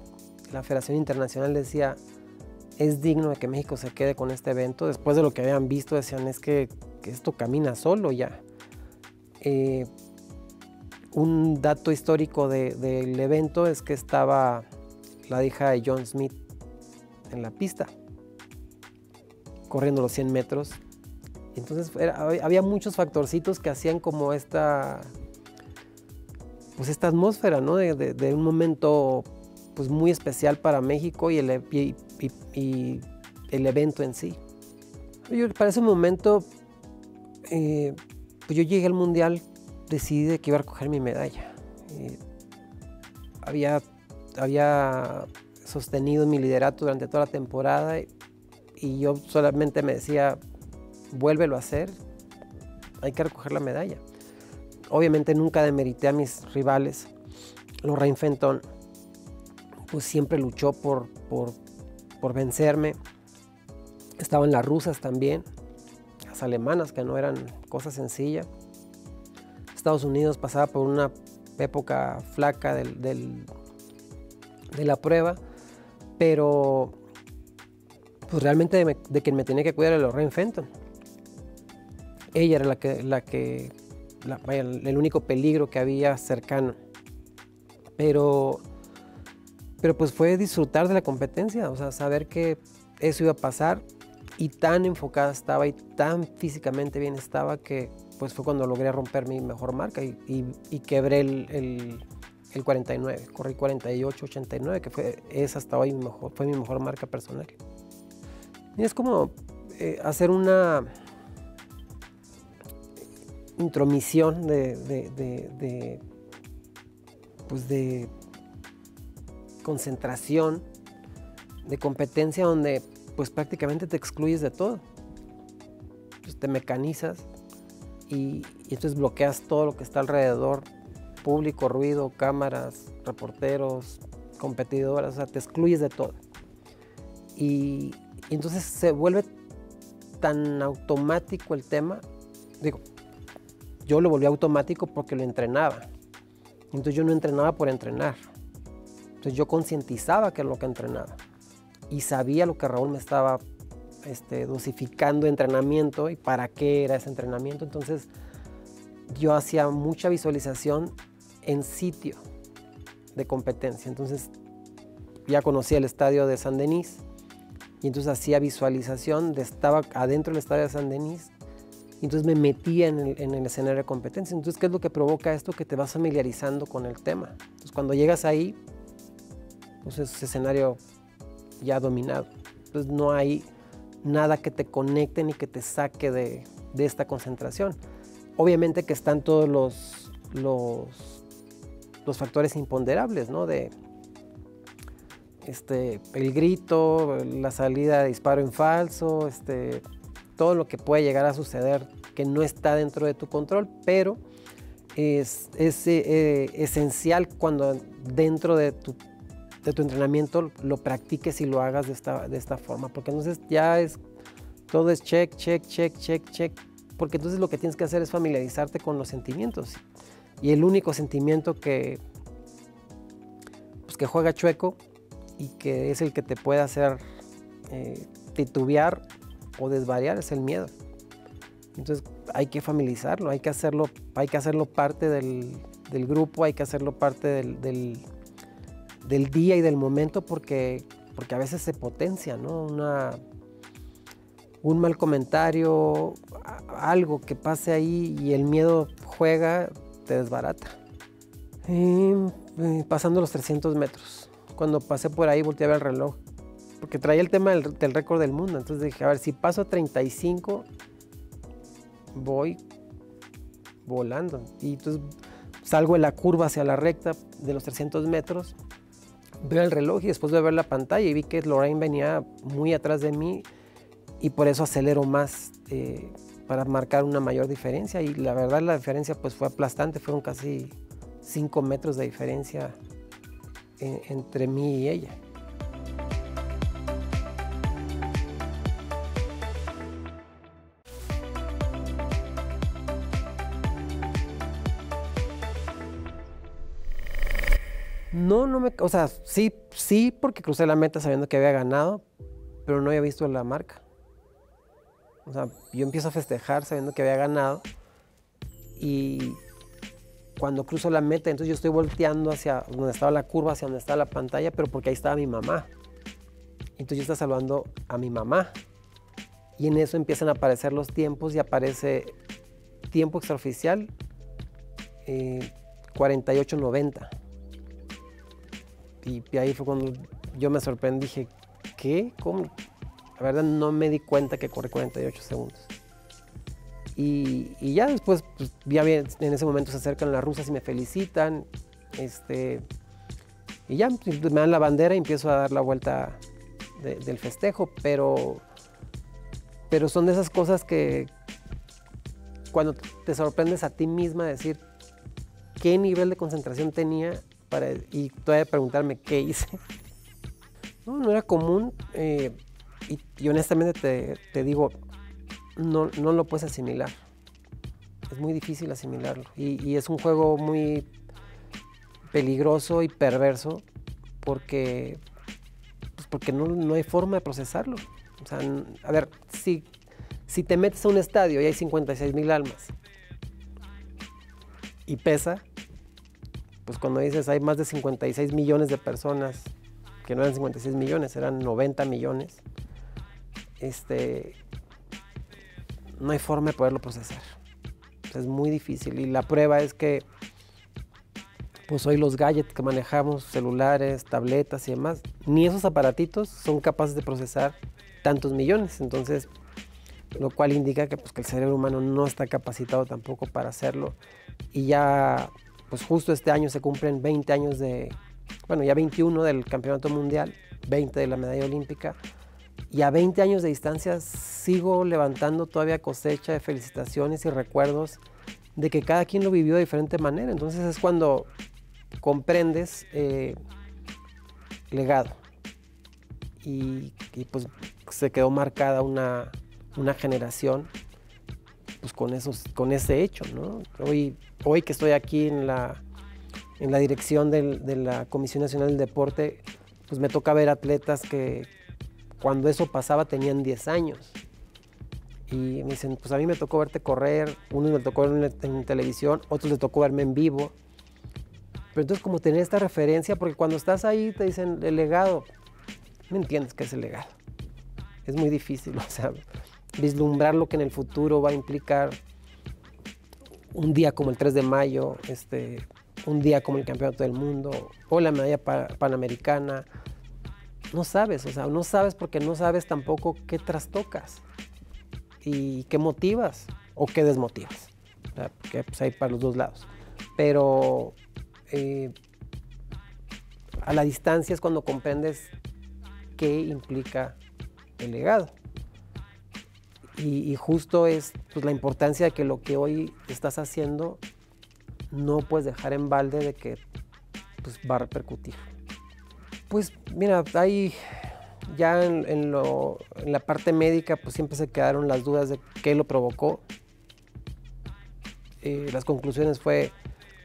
La Federación Internacional decía, es digno de que México se quede con este evento. Después de lo que habían visto, decían, es que, que esto camina solo ya. Eh, un dato histórico del evento es que estaba la hija de John Smith en la pista, corriendo los 100 metros. Entonces había muchos factorcitos que hacían como esta, pues esta atmósfera, ¿no? De, un momento pues muy especial para México y el, y, el evento en sí. Yo, para ese momento, eh, pues yo llegué al mundial, decidí que iba a recoger mi medalla. Eh, había había sostenido mi liderato durante toda la temporada y yo solamente me decía, vuélvelo a hacer, hay que recoger la medalla. Obviamente nunca demerité a mis rivales. Lorraine Fenton pues siempre luchó por, por, por vencerme. Estaban las rusas también, las alemanas que no eran cosa sencilla. Estados Unidos pasaba por una época flaca del, de la prueba, pero pues realmente de, quien me tenía que cuidar era Lorraine Fenton. Ella era la que, la que el único peligro que había cercano. Pero, pero pues fue disfrutar de la competencia, o sea, saber que eso iba a pasar y tan enfocada estaba y tan físicamente bien estaba que pues fue cuando logré romper mi mejor marca y, y, quebré el, el, 49, corrí 48, 89, que fue, es hasta hoy mi mejor, fue mi mejor marca personal. Y es como eh, hacer una intromisión de, de, de, pues de concentración, de competencia donde pues prácticamente te excluyes de todo. Pues, te mecanizas y, entonces bloqueas todo lo que está alrededor, público, ruido, cámaras, reporteros, competidoras, o sea, te excluyes de todo. Y, y entonces se vuelve tan automático el tema, digo, yo lo volví automático porque lo entrenaba. Entonces yo no entrenaba por entrenar. Entonces yo concientizaba que era lo que entrenaba. Y sabía lo que Raúl me estaba este, dosificando entrenamiento y para qué era ese entrenamiento. Entonces yo hacía mucha visualización en sitio de competencia. Entonces ya conocía el estadio de San Denis y entonces hacía visualización, de, estaba adentro del estadio de San Denis y entonces me metía en el, escenario de competencia. Entonces, ¿qué es lo que provoca esto? Que te vas familiarizando con el tema. Entonces, cuando llegas ahí, pues es escenario ya dominado. Entonces, no hay nada que te conecte ni que te saque de, esta concentración. Obviamente que están todos los, los, los factores imponderables, ¿no? De, este, el grito, la salida de disparo en falso, este, todo lo que puede llegar a suceder que no está dentro de tu control, pero es, eh, esencial cuando dentro de tu, de tu, entrenamiento lo practiques y lo hagas de esta, de esta forma, porque entonces ya es, todo es check, check, check, check, check, porque entonces lo que tienes que hacer es familiarizarte con los sentimientos. Y el único sentimiento que, pues que juega chueco y que es el que te puede hacer eh, titubear o desvariar es el miedo. Entonces hay que familiarizarlo, hay que hacerlo, hay que hacerlo parte del, grupo, hay que hacerlo parte del, día y del momento porque, porque a veces se potencia, ¿no? Una, un mal comentario, algo que pase ahí y el miedo juega, te desbarata. Y, eh, pasando los 300 metros. Cuando pasé por ahí volteé a ver el reloj porque traía el tema del, récord del mundo. Entonces dije, a ver, si paso a 35, voy volando. Y entonces salgo en la curva hacia la recta de los 300 metros, veo el reloj y después de ver la pantalla y vi que Lorraine venía muy atrás de mí y por eso acelero más eh, para marcar una mayor diferencia. Y la verdad la diferencia pues fue aplastante, fueron casi 5 metros de diferencia eh, entre mí y ella. No, no me, o sea, sí, sí, porque crucé la meta sabiendo que había ganado, pero no había visto la marca. O sea, yo empiezo a festejar sabiendo que había ganado y cuando cruzo la meta, entonces yo estoy volteando hacia donde estaba la curva, hacia donde estaba la pantalla, pero porque ahí estaba mi mamá. Entonces yo estaba saludando a mi mamá. Y en eso empiezan a aparecer los tiempos y aparece tiempo extraoficial eh, 48.90. Y ahí fue cuando yo me sorprendí, dije, ¿qué? ¿Cómo? La verdad no me di cuenta que corre 48 segundos. Y, ya después, pues, ya en ese momento se acercan las rusas y me felicitan. Este, y ya pues, me dan la bandera y empiezo a dar la vuelta del festejo. Pero, pero son de esas cosas que cuando te sorprendes a ti misma decir qué nivel de concentración tenía y todavía preguntarme qué hice. No, no era común eh, y, honestamente te, digo, no, no, lo puedes asimilar. Es muy difícil asimilarlo y, es un juego muy peligroso y perverso porque, pues porque no, no, hay forma de procesarlo. O sea, a ver, si, si te metes a un estadio y hay 56 mil almas y pesa, pues cuando dices hay más de 56 millones de personas, que no eran 56 millones, eran 90 millones, este, no hay forma de poderlo procesar. Es muy difícil y la prueba es que pues hoy los gadgets que manejamos, celulares, tabletas y demás, ni esos aparatitos son capaces de procesar tantos millones. Entonces, lo cual indica que, pues, que el cerebro humano no está capacitado tampoco para hacerlo. Y ya, pues justo este año se cumplen 20 años de, bueno, ya 21 del Campeonato Mundial, 20 de la medalla olímpica. Y a 20 años de distancia sigo levantando todavía cosecha de felicitaciones y recuerdos de que cada quien lo vivió de diferente manera. Entonces es cuando comprendes eh, legado. Y, pues se quedó marcada una, generación pues con, esos, con ese hecho. Hoy, hoy que estoy aquí en la, en la dirección de la Comisión Nacional del Deporte, pues me toca ver atletas que cuando eso pasaba tenían 10 años. Y me dicen, pues a mí me tocó verte correr, unos me tocó ver en televisión, otros les tocó verme en vivo. Pero entonces como tener esta referencia, porque cuando estás ahí te dicen el legado, no entiendes qué es el legado. Es muy difícil, o sea, vislumbrar lo que en el futuro va a implicar un día como el 3 de mayo, este, un día como el Campeonato del Mundo o la medalla panamericana. No sabes, o sea, no sabes porque no sabes tampoco qué trastocas y qué motivas o qué desmotivas. O sea, que pues, hay para los dos lados. Pero eh, a la distancia es cuando comprendes qué implica el legado. Y, justo es pues, la importancia de que lo que hoy estás haciendo no puedes dejar en balde de que pues, va a repercutir. Pues mira, hay ya en, la parte médica pues siempre se quedaron las dudas de qué lo provocó. Eh, las conclusiones fue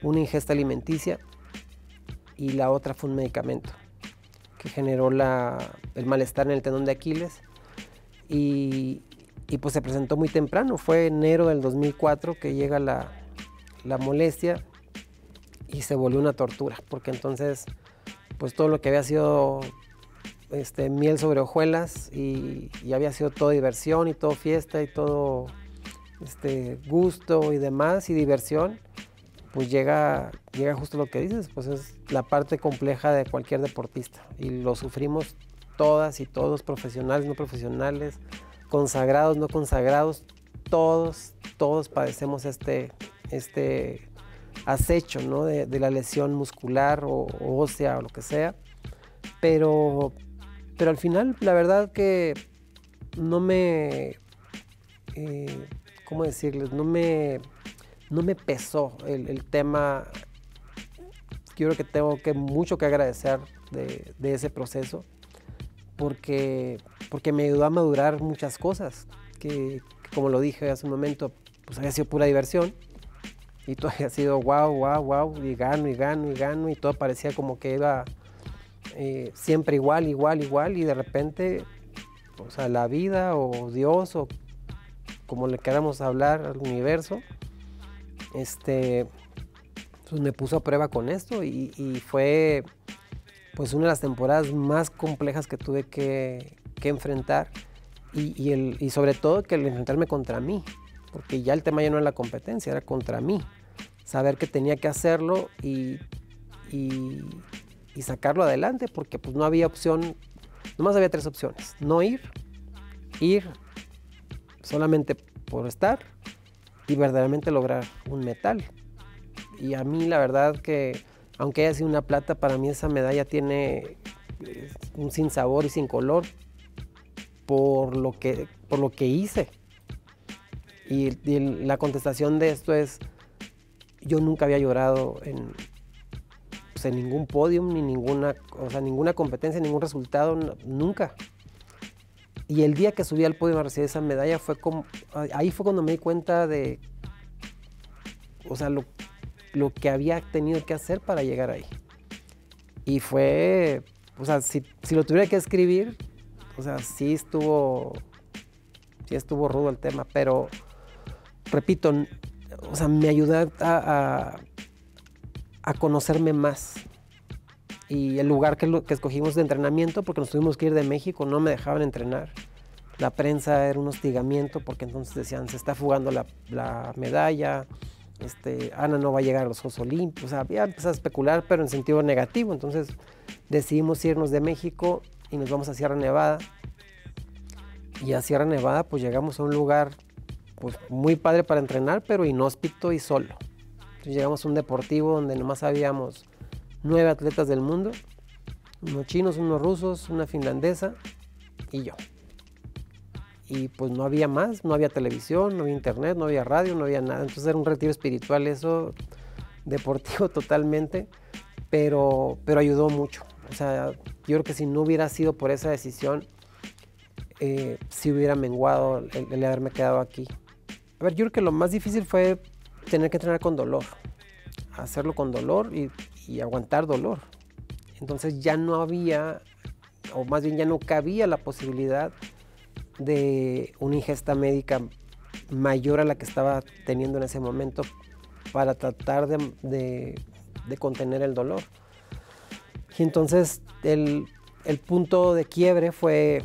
una ingesta alimenticia y la otra fue un medicamento que generó el malestar en el tendón de Aquiles y, pues se presentó muy temprano, fue enero del 2004 que llega la, molestia y se volvió una tortura, porque entonces pues todo lo que había sido este, miel sobre hojuelas y, y, había sido todo diversión y todo fiesta y todo este, gusto y demás y diversión, pues llega, llega justo lo que dices, pues es la parte compleja de cualquier deportista. Y lo sufrimos todas y todos, profesionales, no profesionales, consagrados, no consagrados, todos, todos padecemos este, este acecho ¿no? de, la lesión muscular o, ósea o lo que sea, pero, pero al final la verdad que no me, eh, ¿cómo decirles? No me no me pesó el, tema. Yo creo que tengo que mucho que agradecer de, ese proceso porque, porque me ayudó a madurar muchas cosas que, como lo dije hace un momento, pues había sido pura diversión y todo había sido wow, wow, wow, y gano, y gano, y gano, y todo parecía como que iba eh, siempre igual, igual, igual, y de repente, o sea, la vida o Dios o como le queramos hablar al universo, este, pues me puso a prueba con esto y, fue pues una de las temporadas más complejas que tuve que, enfrentar y, sobre todo que el enfrentarme contra mí, porque ya el tema ya no era la competencia, era contra mí. Saber que tenía que hacerlo y, y sacarlo adelante, porque pues no había opción, nomás había tres opciones, no ir, ir solamente por estar y verdaderamente lograr un metal. Y a mí la verdad que, aunque haya sido una plata, para mí esa medalla tiene eh, un sin sabor y sin color por lo que, por lo que hice. Y, la contestación de esto es, yo nunca había llorado en, pues, en ningún podium, ni ninguna, o sea, ninguna competencia, ningún resultado, nunca. Y el día que subí al podio a recibir esa medalla fue como, ahí fue cuando me di cuenta de, o sea, lo que había tenido que hacer para llegar ahí. Y fue, o sea, si, si lo tuviera que escribir, o sea, sí estuvo, sí estuvo rudo el tema, pero repito, o sea, me ayudó a, a, conocerme más. Y el lugar que, que escogimos de entrenamiento, porque nos tuvimos que ir de México, no me dejaban entrenar. La prensa era un hostigamiento porque entonces decían, se está fugando la, la medalla, este, Ana no va a llegar a los Juegos Olímpicos. O sea, a especular, pero en sentido negativo. Entonces decidimos irnos de México y nos vamos a Sierra Nevada. Y a Sierra Nevada, pues llegamos a un lugar pues, muy padre para entrenar, pero inhóspito y solo. Entonces llegamos a un deportivo donde nomás habíamos nueve atletas del mundo, unos chinos, unos rusos, una finlandesa y yo y pues no había más, no había televisión, no había internet, no había radio, no había nada. Entonces era un retiro espiritual eso, deportivo totalmente, pero, pero ayudó mucho. O sea, yo creo que si no hubiera sido por esa decisión, eh, sí hubiera menguado el, el, haberme quedado aquí. A ver, yo creo que lo más difícil fue tener que entrenar con dolor, hacerlo con dolor y, y aguantar dolor. Entonces ya no había, o más bien ya no cabía la posibilidad de una ingesta médica mayor a la que estaba teniendo en ese momento para tratar de, contener el dolor. Y entonces el, punto de quiebre fue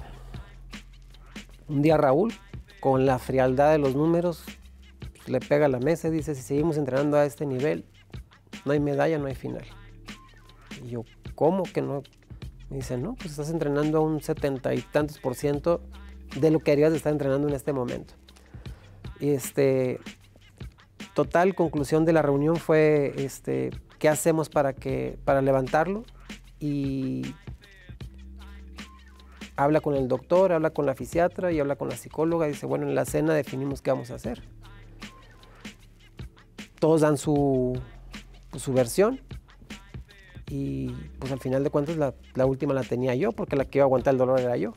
un día Raúl, con la frialdad de los números, le pega a la mesa y dice, si seguimos entrenando a este nivel, no hay medalla, no hay final. Y yo, ¿cómo que no? Me dice, no, pues estás entrenando a un setenta y tantos por ciento de lo que harías de estar entrenando en este momento. Este, total conclusión de la reunión fue este, qué hacemos para, que, para levantarlo y habla con el doctor, habla con la fisiatra y habla con la psicóloga y dice, bueno, en la cena definimos qué vamos a hacer. Todos dan su, su versión y pues al final de cuentas la, la última la tenía yo porque la que iba a aguantar el dolor era yo.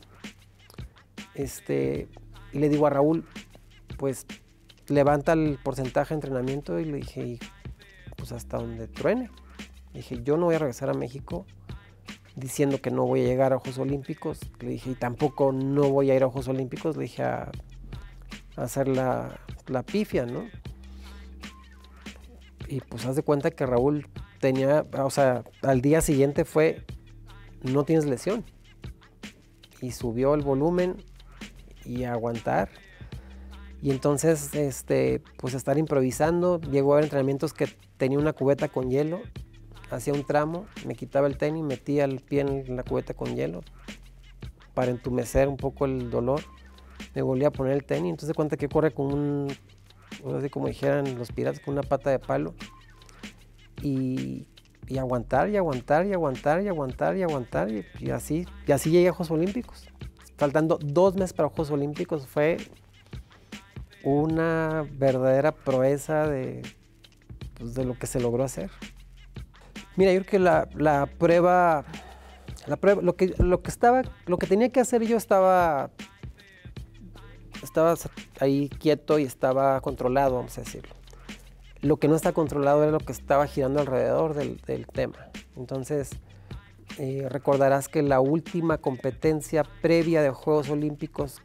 Este, y le digo a Raúl, pues levanta el porcentaje de entrenamiento y le dije, pues hasta donde truene. Le dije, yo no voy a regresar a México diciendo que no voy a llegar a Ojos Olímpicos. Le dije, y tampoco no voy a ir a Ojos Olímpicos. Le dije a, hacer la, la, pifia, ¿no? Y pues haz de cuenta que Raúl tenía, o sea, al día siguiente fue, no tienes lesión. Y subió el volumen y aguantar. Y entonces, este, pues estar improvisando. Llegó a haber entrenamientos que tenía una cubeta con hielo, hacía un tramo, me quitaba el tenis, metía el pie en la cubeta con hielo para entumecer un poco el dolor. Me volví a poner el tenis, entonces cuenta que corre con un, así como dijeran los piratas, con una pata de palo. Y, y aguantar, y aguantar, y aguantar, y aguantar, y aguantar. Y, y así, y así llegué a Juegos Olímpicos faltando dos meses para Juegos Olímpicos, fue una verdadera proeza de, pues, de lo que se logró hacer. Mira, yo creo que la, la, prueba, la prueba, lo que, lo que estaba, lo que tenía que hacer yo estaba, estaba ahí quieto y estaba controlado, vamos a decirlo. Lo que no está controlado era lo que estaba girando alrededor del, del tema. Entonces, eh, recordarás que la última competencia previa de Juegos Olímpicos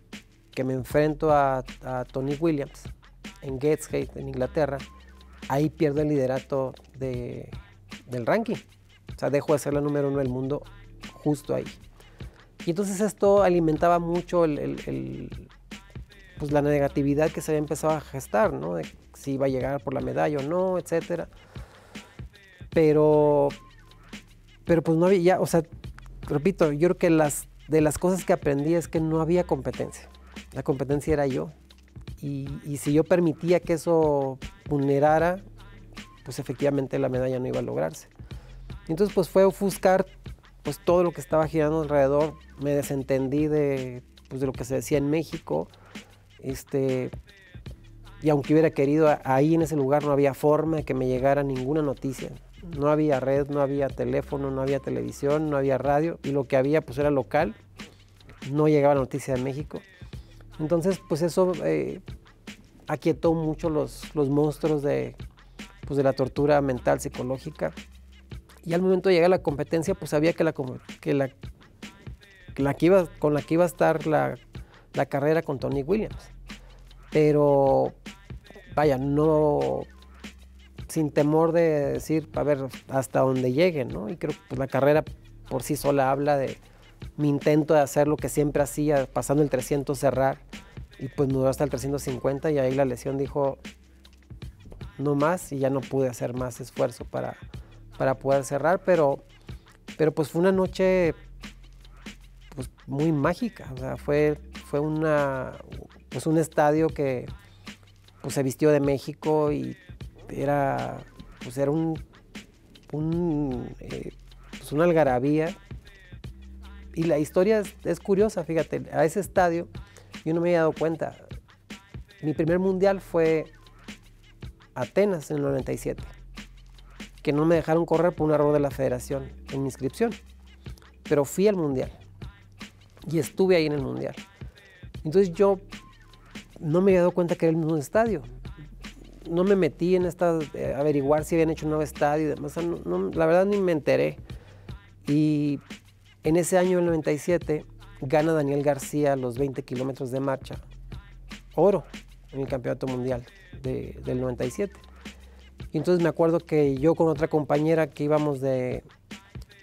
que me enfrento a, Tony Williams en Gateshead, en Inglaterra, ahí pierdo el liderato del ranking. O sea, dejo de ser la número uno del mundo justo ahí. Y entonces esto alimentaba mucho pues la negatividad que se había empezado a gestar, ¿no? De si iba a llegar por la medalla o no, etcétera. Pero pero pues no había, ya, o sea, repito, yo creo que las, de las cosas que aprendí es que no había competencia. La competencia era yo. Y, y si yo permitía que eso vulnerara, pues efectivamente la medalla no iba a lograrse. Entonces pues fue ofuscar pues todo lo que estaba girando alrededor. Me desentendí de, pues, de lo que se decía en México. Este, y aunque hubiera querido, ahí en ese lugar no había forma de que me llegara ninguna noticia. No había red, no había teléfono, no había televisión, no había radio y lo que había pues era local, no llegaba noticia de México. Entonces pues eso eh, aquietó mucho los, los monstruos de, pues, de la tortura mental, psicológica Y al momento de llegar a la competencia, pues sabía que la, que la, la que iba, con la que iba a estar la, la carrera con Tony Williams. Pero, vaya, no sin temor de decir, a ver, hasta donde llegue, ¿no? Y creo que pues, la carrera por sí sola habla de mi intento de hacer lo que siempre hacía, pasando el 300 cerrar, y pues me hasta el 350 y ahí la lesión dijo, no más, y ya no pude hacer más esfuerzo para, para poder cerrar, pero, pero pues fue una noche pues, muy mágica, o sea, fue, fue una, pues un estadio que pues, se vistió de México y era, pues era un, un eh, pues una algarabía. Y la historia es, curiosa, fíjate, a ese estadio yo no me había dado cuenta. Mi primer mundial fue Atenas en el 97, que no me dejaron correr por un error de la federación en mi inscripción. Pero fui al mundial y estuve ahí en el mundial. Entonces yo no me había dado cuenta que era el mismo estadio no me metí en esta, averiguar si habían hecho un nuevo estadio y demás. la verdad ni me enteré. Y en ese año, el 97, gana Daniel García los 20 kilómetros de marcha. Oro en el campeonato mundial del 97. Y entonces me acuerdo que yo con otra compañera que íbamos de,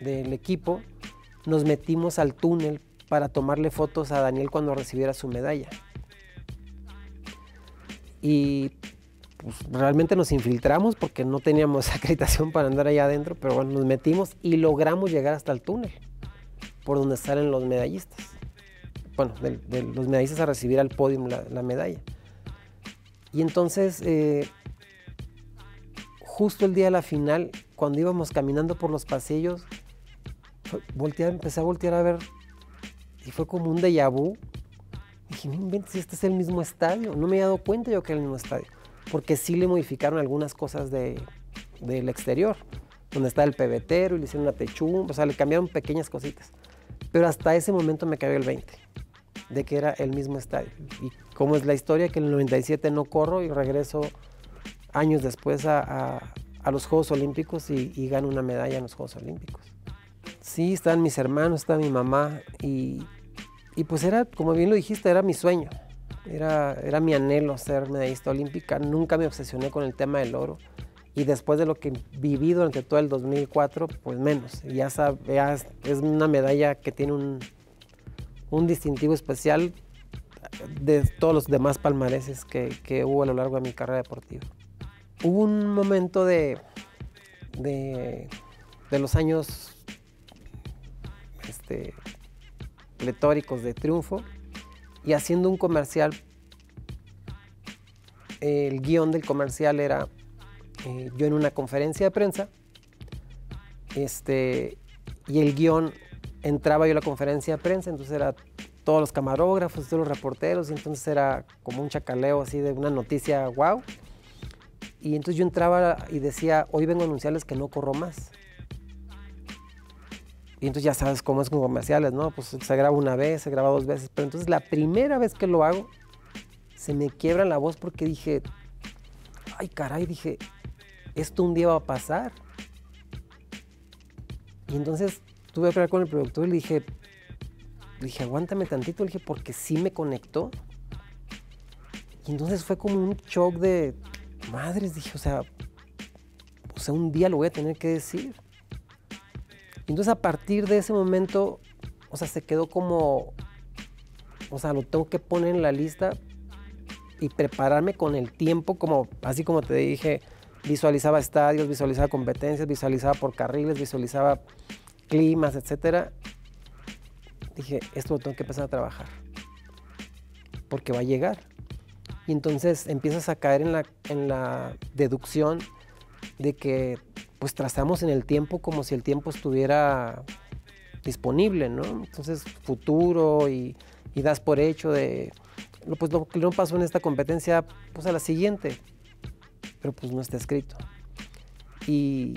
del equipo, nos metimos al túnel para tomarle fotos a Daniel cuando recibiera su medalla. Y pues, realmente nos infiltramos porque no teníamos acreditación para andar allá adentro, pero bueno, nos metimos y logramos llegar hasta el túnel, por donde salen los medallistas. Bueno, de, los medallistas a recibir al podio la, medalla. Y entonces, eh, justo el día de la final, cuando íbamos caminando por los pasillos, empecé a voltear a ver y fue como un déjà vu. Dije, no inventes, este es el mismo estadio. No me había dado cuenta yo que era el mismo estadio porque sí le modificaron algunas cosas del exterior, donde está el pebetero y le hicieron una techumba, o sea, le cambiaron pequeñas cositas. Pero hasta ese momento me cayó el 20, de que era el mismo estadio. Y como es la historia, que en el 97 no corro y regreso años después a, los Juegos Olímpicos y, gano una medalla en los Juegos Olímpicos. Sí, estaban mis hermanos, estaba mi mamá y, y pues era, como bien lo dijiste, era mi sueño. Era, era mi anhelo ser medallista olímpica. Nunca me obsesioné con el tema del oro. Y después de lo que viví durante todo el 2004, pues menos. Ya, sabes, es una medalla que tiene un, un distintivo especial de todos los demás palmareses que, que, hubo a lo largo de mi carrera deportiva. Hubo un momento de, de, de los años este, pletóricos de triunfo y haciendo un comercial, el guion del comercial era eh, yo en una conferencia de prensa, este, y el guion entraba yo a la conferencia de prensa, entonces era todos los camarógrafos, todos los reporteros, y entonces era como un chacaleo así de una noticia wow. Y entonces yo entraba y decía, hoy vengo a anunciarles que no corro más. Y entonces ya sabes cómo es con comerciales, ¿no? Pues se graba una vez, se graba dos veces. Pero entonces la primera vez que lo hago, se me quiebra la voz porque dije, ay caray, dije, esto un día va a pasar. Y entonces tuve que hablar con el productor y le dije, dije, aguántame tantito, le dije, porque sí me conectó. Y entonces fue como un shock de madres, dije, o sea, o sea, un día lo voy a tener que decir. Entonces a partir de ese momento, o sea, se quedó como, o sea, lo tengo que poner en la lista y prepararme con el tiempo, como así como te dije, visualizaba estadios, visualizaba competencias, visualizaba por carriles, visualizaba climas, etcétera. Dije, esto lo tengo que empezar a trabajar, porque va a llegar. Y entonces empiezas a caer en la, en la deducción de que pues trazamos en el tiempo como si el tiempo estuviera disponible, ¿no? Entonces, futuro y, das por hecho de, pues lo que no pasó en esta competencia, pues a la siguiente, pero pues no está escrito. Y,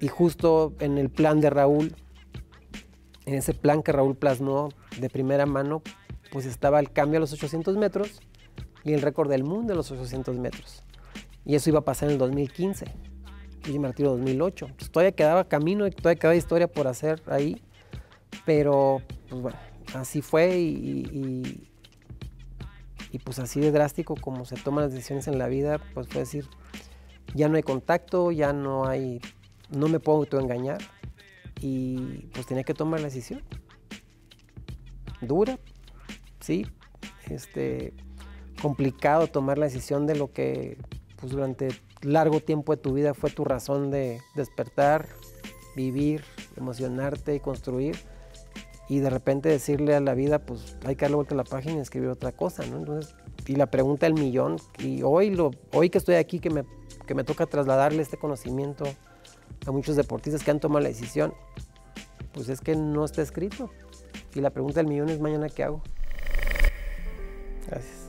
y justo en el plan de Raúl, en ese plan que Raúl plasmó de primera mano, pues estaba el cambio a los 800 metros y el récord del mundo de los 800 metros. Y eso iba a pasar en el 2015 y me retiro 2008. Pues todavía quedaba camino y todavía quedaba historia por hacer ahí, pero pues bueno, así fue y, y, pues así de drástico como se toman las decisiones en la vida, pues fue decir, ya no hay contacto, ya no hay, no me puedo engañar y pues tenía que tomar la decisión. Dura, sí, este, complicado tomar la decisión de lo que pues durante largo tiempo de tu vida fue tu razón de despertar, vivir, emocionarte y construir. Y de repente decirle a la vida, pues hay que darle vuelta a la página y escribir otra cosa, ¿no? Entonces, y la pregunta del millón, y hoy, lo, hoy que estoy aquí, que me, que me toca trasladarle este conocimiento a muchos deportistas que han tomado la decisión, pues es que no está escrito. Y la pregunta del millón es mañana qué hago. Gracias.